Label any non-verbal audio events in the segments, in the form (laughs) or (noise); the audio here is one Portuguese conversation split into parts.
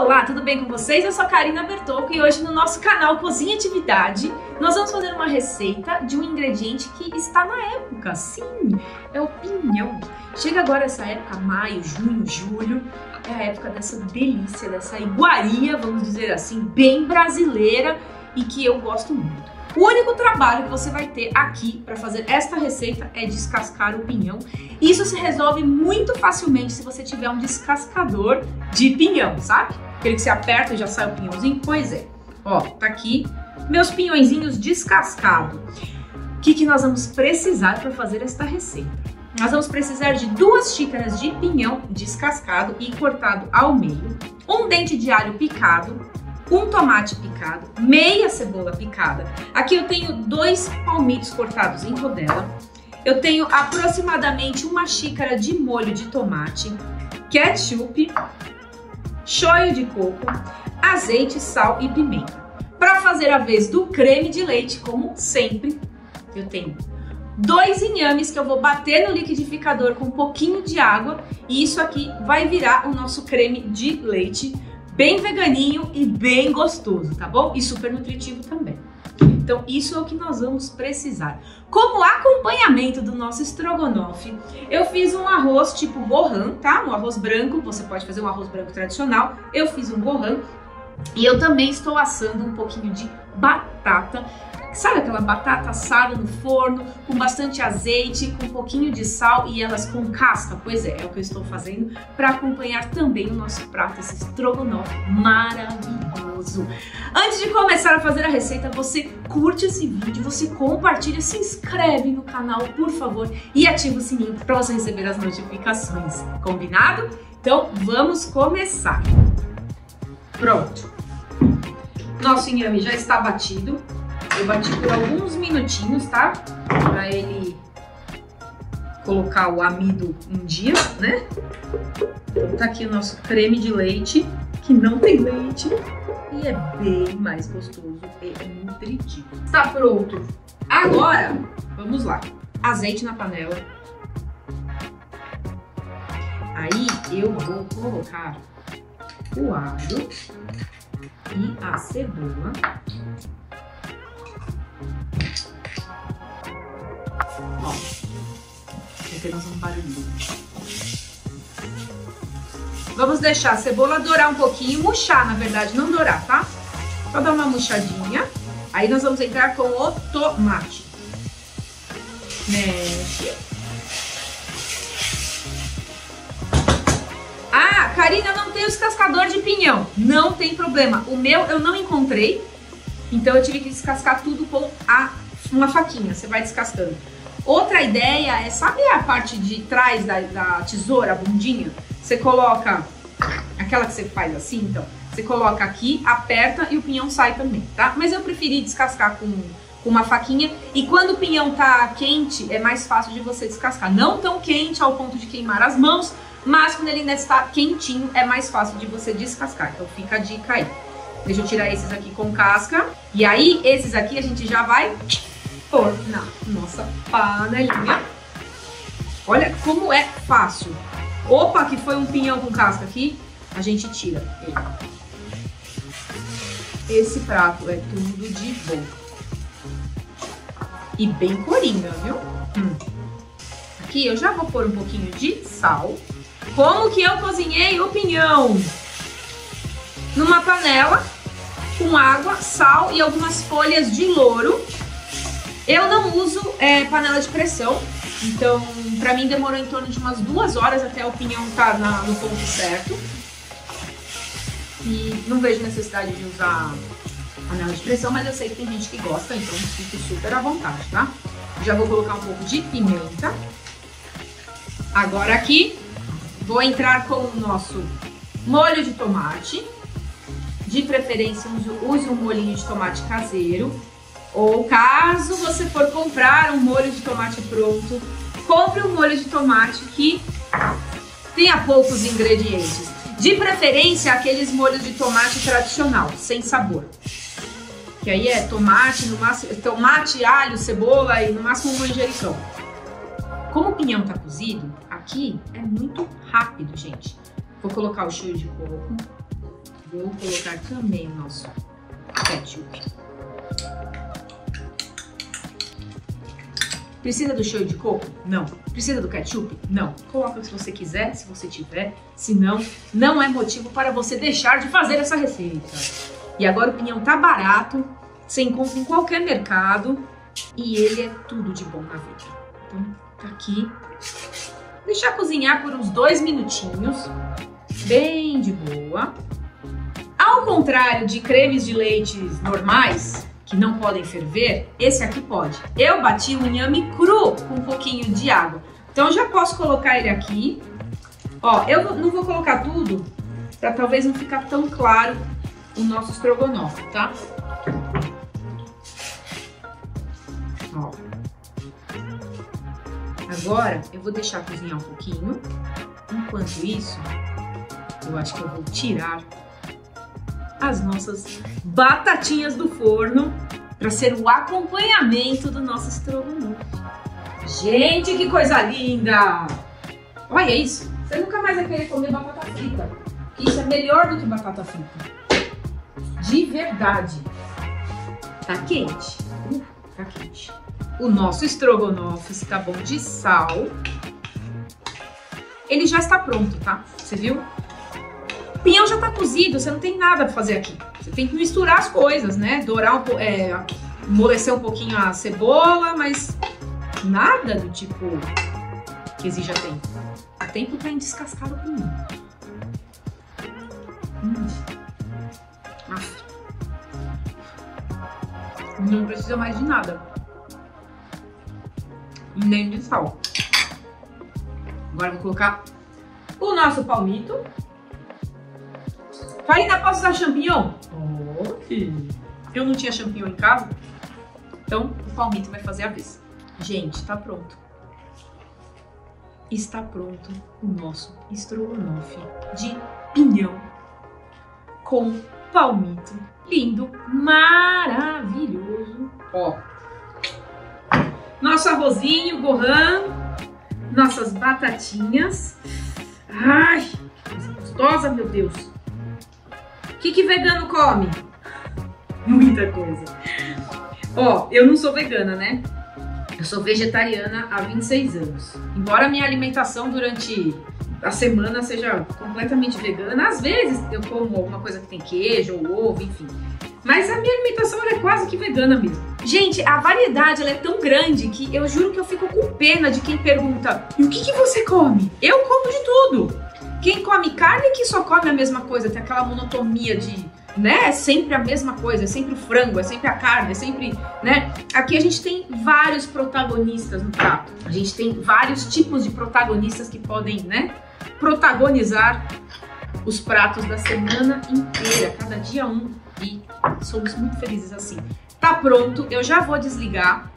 Olá, tudo bem com vocês? Eu sou a Karina Bertocco e hoje no nosso canal Cozinha Atividade nós vamos fazer uma receita de um ingrediente que está na época, sim, é o pinhão. Chega agora essa época, maio, junho, julho, é a época dessa delícia, dessa iguaria, vamos dizer assim, bem brasileira e que eu gosto muito. O único trabalho que você vai ter aqui para fazer esta receita é descascar o pinhão. Isso se resolve muito facilmente se você tiver um descascador de pinhão, sabe? Aquele que você aperta e já sai o pinhãozinho. Pois é. Ó, tá aqui meus pinhõezinhos descascados. O que, que nós vamos precisar para fazer esta receita? Nós vamos precisar de duas xícaras de pinhão descascado e cortado ao meio, um dente de alho picado, um tomate picado, meia cebola picada. Aqui eu tenho dois palmitos cortados em rodela. Eu tenho aproximadamente uma xícara de molho de tomate, ketchup, shoyu de coco, azeite, sal e pimenta. Para fazer a vez do creme de leite, como sempre, eu tenho dois inhames que eu vou bater no liquidificador com um pouquinho de água e isso aqui vai virar o nosso creme de leite bem veganinho e bem gostoso, tá bom? E super nutritivo também. Então, isso é o que nós vamos precisar. Como acompanhamento do nosso estrogonofe, eu fiz um arroz tipo gohan, tá? Um arroz branco, você pode fazer um arroz branco tradicional. Eu fiz um gohan e eu também estou assando um pouquinho de batata Sabe aquela batata assada no forno, com bastante azeite, com um pouquinho de sal e elas com casca? Pois é, é o que eu estou fazendo para acompanhar também o nosso prato, esse estrogonofe maravilhoso. Antes de começar a fazer a receita, você curte esse vídeo, você compartilha, se inscreve no canal, por favor, e ativa o sininho para você receber as notificações. Combinado? Então, vamos começar. Pronto. Nosso inhame já está batido. Eu bati por alguns minutinhos, tá? Pra ele colocar o amido em dia, né? Então tá aqui o nosso creme de leite, que não tem leite e é bem mais gostoso e nutritivo. Está pronto. Agora, vamos lá. Azeite na panela. Aí eu vou colocar o alho e a cebola. Ó, apenas um barulhinho. Vamos deixar a cebola dourar um pouquinho, murchar na verdade, não dourar, tá? Só dar uma murchadinha. Aí nós vamos entrar com o tomate. Mexe. Karina, não tem descascador de pinhão. Não tem problema. O meu eu não encontrei, então eu tive que descascar tudo com a, uma faquinha. Você vai descascando. Outra ideia é, sabe a parte de trás da, da tesoura, a bundinha? Você coloca, aquela que você faz assim, então, você coloca aqui, aperta e o pinhão sai também, tá? Mas eu preferi descascar com, com uma faquinha e quando o pinhão tá quente, é mais fácil de você descascar. Não tão quente ao ponto de queimar as mãos, mas quando ele ainda está quentinho, é mais fácil de você descascar. Então fica a dica aí. Deixa eu tirar esses aqui com casca. E aí, esses aqui a gente já vai pôr na nossa panelinha. Olha como é fácil. Opa, que foi um pinhão com casca aqui. A gente tira ele. Esse prato é tudo de bom. E bem coringa, viu? Hum. Aqui eu já vou pôr um pouquinho de sal. Como que eu cozinhei o pinhão? Numa panela com água, sal e algumas folhas de louro eu não uso é, panela de pressão, então pra mim demorou em torno de umas duas horas até o pinhão estar tá no ponto certo. E não vejo necessidade de usar panela de pressão, mas eu sei que tem gente que gosta, então fique super à vontade, tá? Já vou colocar um pouco de pimenta. Agora aqui vou entrar com o nosso molho de tomate. De preferência, use um molhinho de tomate caseiro. Ou caso você for comprar um molho de tomate pronto, compre um molho de tomate que tenha poucos ingredientes. De preferência, aqueles molhos de tomate tradicional, sem sabor. Que aí é tomate, no máximo, tomate, alho, cebola e no máximo um manjericão. Como o pinhão tá cozido, aqui é muito rápido, gente. Vou colocar o cheiro de coco. Vou colocar também o nosso ketchup. Precisa do shoyu de coco? Não. Precisa do ketchup? Não. Coloca se você quiser, se você tiver. Se não, não é motivo para você deixar de fazer essa receita. E agora o pinhão tá barato, você encontra em qualquer mercado e ele é tudo de bom na vida. Então, tá aqui. Deixar cozinhar por uns dois minutinhos, bem de boa. Ao contrário de cremes de leites normais, que não podem ferver, esse aqui pode. Eu bati o inhame cru com um pouquinho de água. Então já posso colocar ele aqui. Ó, eu não vou colocar tudo, para talvez não ficar tão claro o nosso estrogonofe, tá? Agora eu vou deixar cozinhar um pouquinho. Enquanto isso, eu acho que eu vou tirar as nossas batatinhas do forno para ser o acompanhamento do nosso estrogonofe. Gente, que coisa linda! Olha isso! Você nunca mais vai querer comer batata frita. Isso é melhor do que batata frita. De verdade. Tá quente. Tá quente. O nosso estrogonofe está bom de sal. Ele já está pronto, tá? Você viu? O pinhão já tá cozido, você não tem nada pra fazer aqui. Você tem que misturar as coisas, né? Dourar um pouco, é, um pouquinho a cebola, mas nada do tipo que exija tempo. A tempo tá em descascar o pinhão. Hum. Não precisa mais de nada. Nem de sal. Agora vou colocar o nosso palmito. Farina, posso usar champignon? Pode. Eu não tinha champignon em casa, então o palmito vai fazer a vez. Gente, tá pronto. Está pronto o nosso estrogonofe de pinhão com palmito. Lindo, maravilhoso. Ó, nosso arrozinho, gohan, nossas batatinhas. Ai, que gostosa, meu Deus. O que, que vegano come? (laughs) Muita coisa. Ó, eu não sou vegana, né? Eu sou vegetariana há 26 anos. Embora minha alimentação durante a semana seja completamente vegana, às vezes eu como alguma coisa que tem queijo ou ovo, enfim. Mas a minha alimentação é quase que vegana mesmo. Gente, a variedade é tão grande que eu juro que eu fico com pena de quem pergunta: e o que, que você come? Eu como de tudo. Quem come carne que só come a mesma coisa, tem aquela monotonia de, né? É sempre a mesma coisa, é sempre o frango, é sempre a carne, é sempre, né? Aqui a gente tem vários protagonistas no prato. A gente tem vários tipos de protagonistas que podem, né, protagonizar os pratos da semana inteira, cada dia um. E somos muito felizes assim. Tá pronto, eu já vou desligar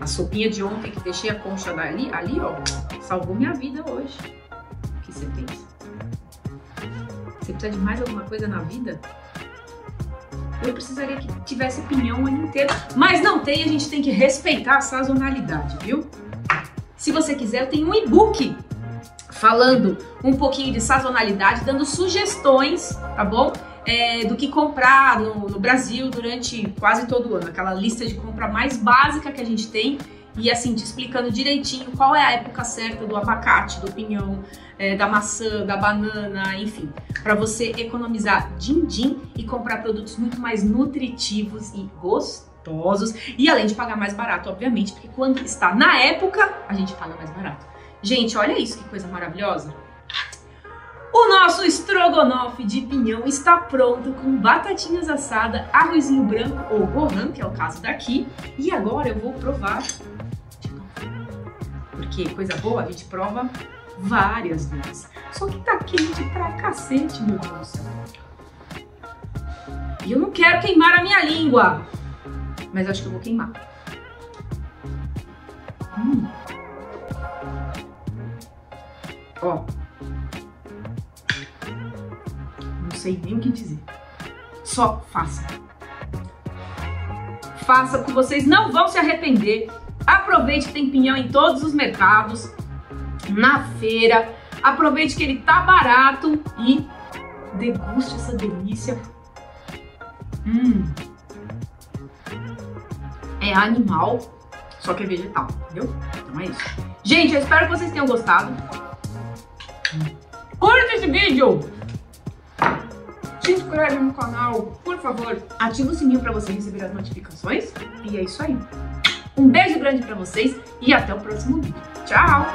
a sopinha de ontem que deixei a concha dali, ali, ó, salvou minha vida hoje que você pensa? Você precisa de mais alguma coisa na vida? Eu precisaria que tivesse pinhão o ano inteiro. Mas não tem, a gente tem que respeitar a sazonalidade, viu? Se você quiser, eu tenho um e-book falando um pouquinho de sazonalidade, dando sugestões, tá bom? É, do que comprar no, no Brasil durante quase todo o ano. Aquela lista de compra mais básica que a gente tem e assim te explicando direitinho qual é a época certa do abacate, do pinhão, é, da maçã, da banana, enfim, para você economizar din-din e comprar produtos muito mais nutritivos e gostosos e além de pagar mais barato, obviamente, porque quando está na época a gente paga mais barato. Gente, olha isso que coisa maravilhosa. O nosso estrogonofe de pinhão está pronto com batatinhas assadas, arrozinho branco ou gohan, que é o caso daqui. E agora eu vou provar porque coisa boa a gente prova várias vezes. Só que tá quente pra cacete, meu Deus. E eu não quero queimar a minha língua. Mas acho que eu vou queimar. Hum. Ó. sei nem o que dizer. Só faça. Faça porque vocês não vão se arrepender. Aproveite que tem pinhão em todos os mercados, na feira. Aproveite que ele tá barato e deguste essa delícia. Hum. É animal, só que é vegetal, entendeu? Então é isso. Gente, eu espero que vocês tenham gostado. Curta esse vídeo! Se inscreve no canal, por favor. Ativa o sininho para você receber as notificações. E é isso aí. Um beijo grande para vocês e até o próximo vídeo. Tchau!